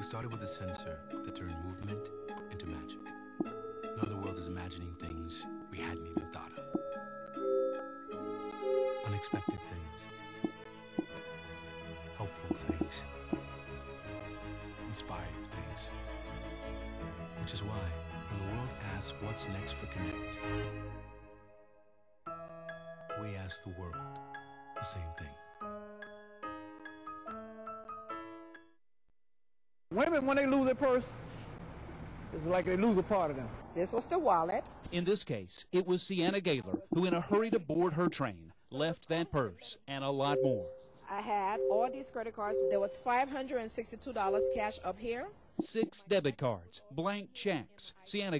We started with a sensor that turned movement into magic. Now the world is imagining things we hadn't even thought of. Unexpected things. Helpful things. Inspired things. Which is why, when the world asks what's next for Kinect, we ask the world the same thing. Women, when they lose their purse, it's like they lose a part of them. This was the wallet. In this case, it was Sienna Gaylor who, in a hurry to board her train, left that purse and a lot more. I had all these credit cards. There was $562 cash up here. Six debit cards, blank checks. Sienna